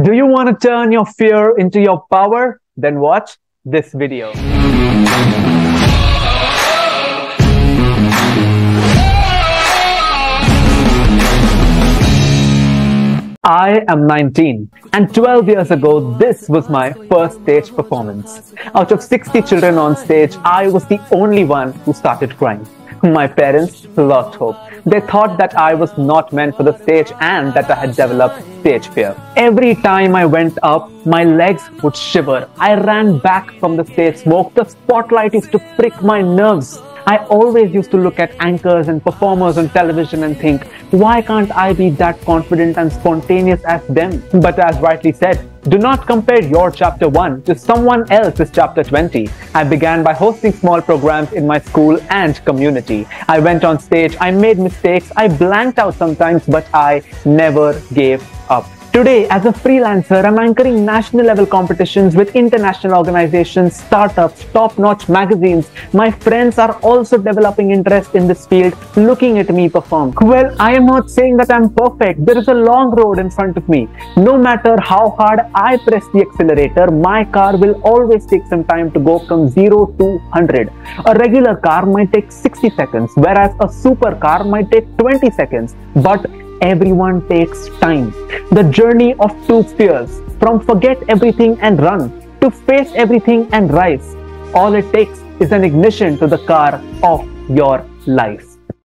Do you want to turn your fear into your power? Then watch this video. I am 19 and 12 years ago, this was my first stage performance. Out of 60 children on stage, I was the only one who started crying. My parents lost hope. They thought that I was not meant for the stage and that I had developed stage fear. Every time I went up, my legs would shiver. I ran back from the stage smoke. The spotlight used to prick my nerves. I always used to look at anchors and performers on television and think, why can't I be that confident and spontaneous as them? But as rightly said, do not compare your chapter 1 to someone else's chapter 20. I began by hosting small programs in my school and community. I went on stage, I made mistakes, I blanked out sometimes, but I never gave up. Today, as a freelancer, I'm anchoring national level competitions with international organizations, startups, top notch magazines. My friends are also developing interest in this field, looking at me perform. Well, I am not saying that I'm perfect. There is a long road in front of me. No matter how hard I press the accelerator, my car will always take some time to go from 0 to 100. A regular car might take 60 seconds, whereas a supercar might take 20 seconds. But everyone takes time. The journey of two fears from forget everything and run to face everything and rise. All it takes is an ignition to the car of your life.